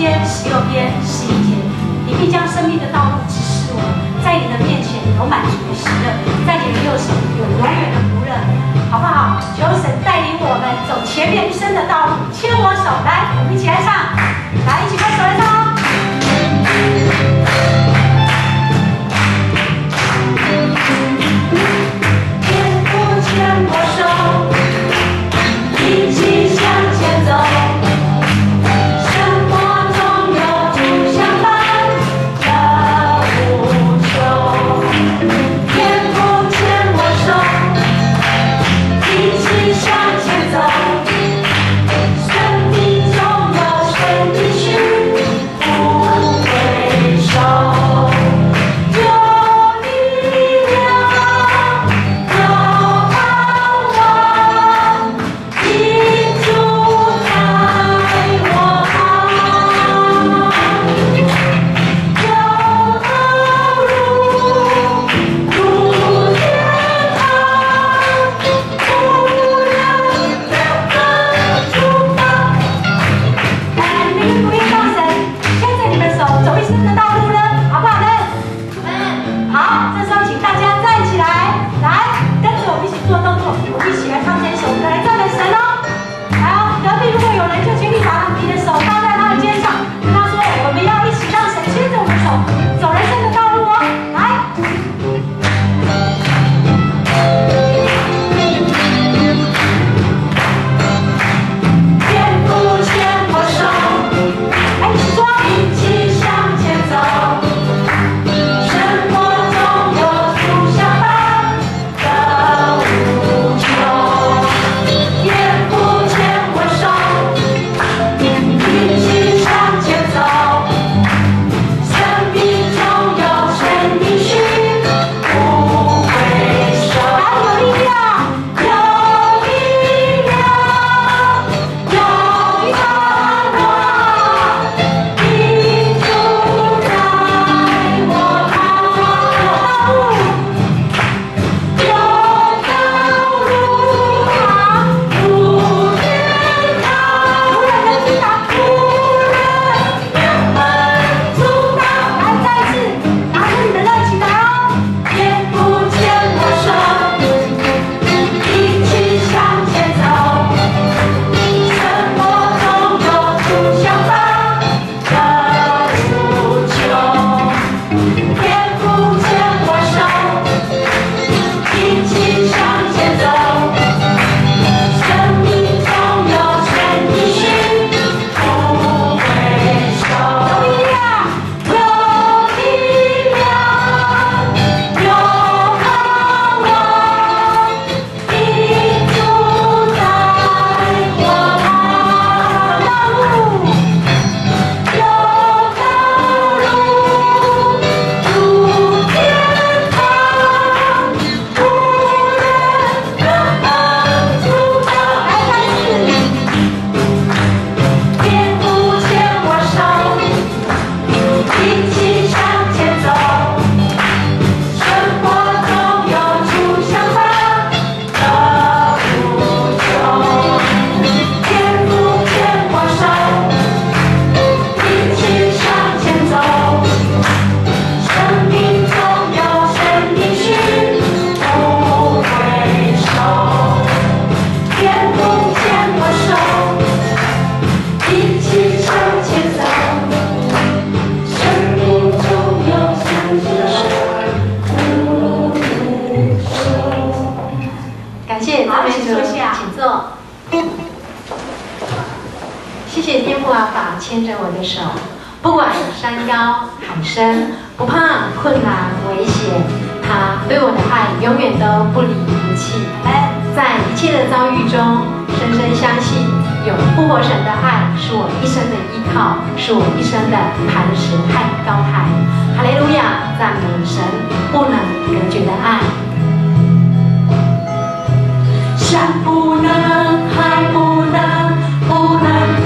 边十六篇十一节，你必将生命的道路指示我，在你的面前有满足的喜乐，在你的右手有永远的福乐，好不好？求神带领我们走前面一生的道路，牵我手，来，我们一起来唱，来，一起拍手来唱。永远都不离不弃。来，在一切的遭遇中，深深相信有复活神的爱是我一生的依靠，是我一生的磐石和高台。哈利路亚，赞美神不能隔绝的爱。山不能，海不能，不能。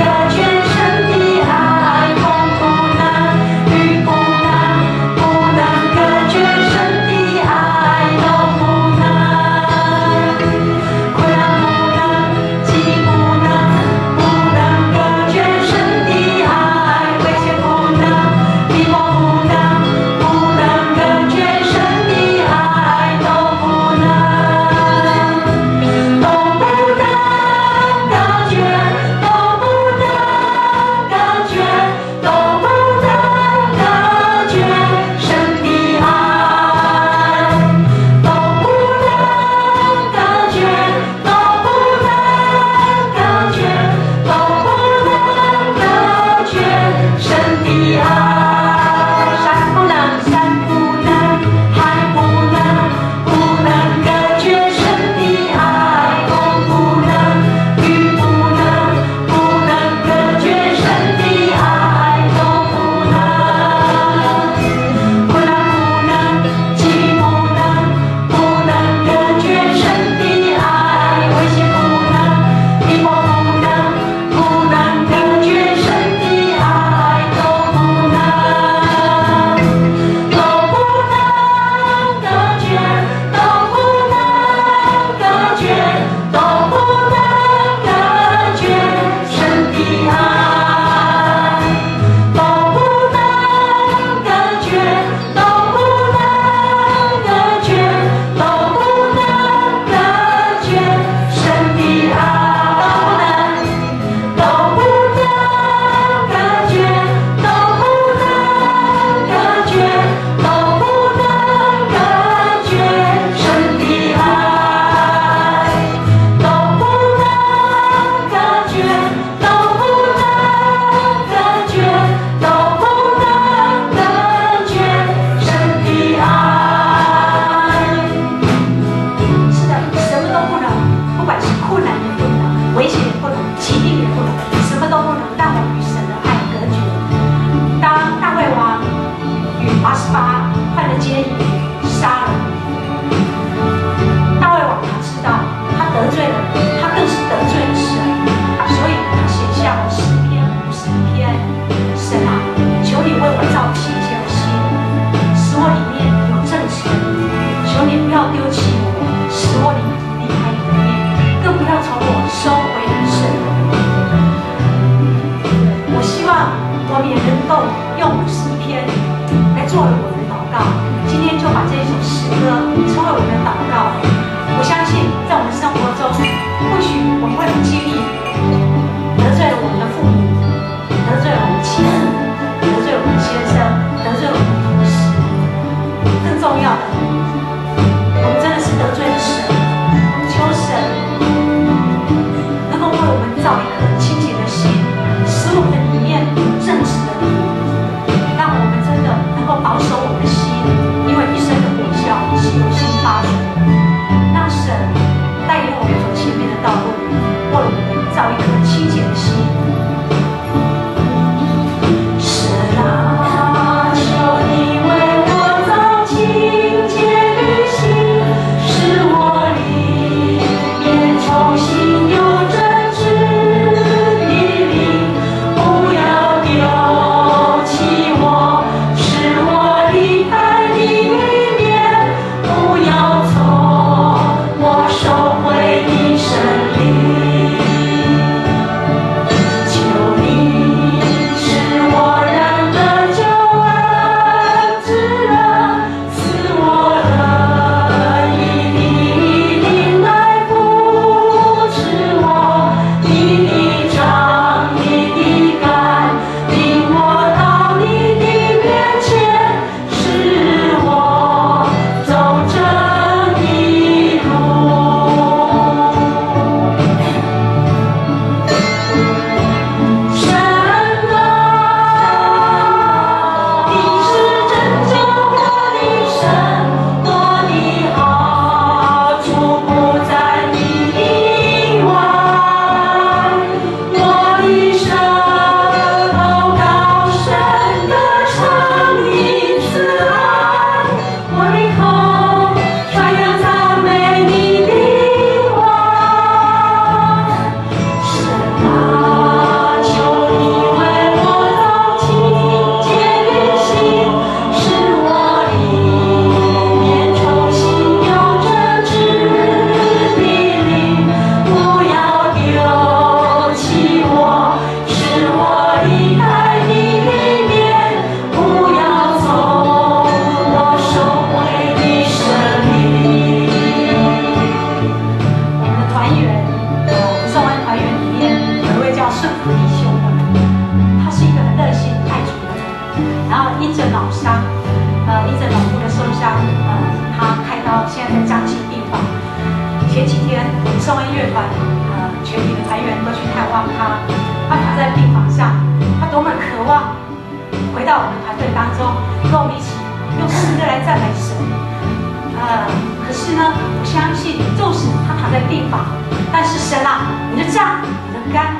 地方。但是神啊，你的杖，你的干，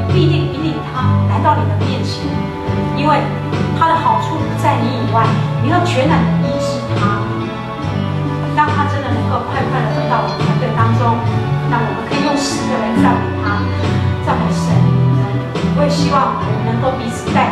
你必定引领他来到你的面前，因为他的好处不在你以外，你要全然的医治他，让他真的能够快快的回到我们团队当中。那我们可以用诗歌来赞美他，赞美神。我也希望我们能够彼此带。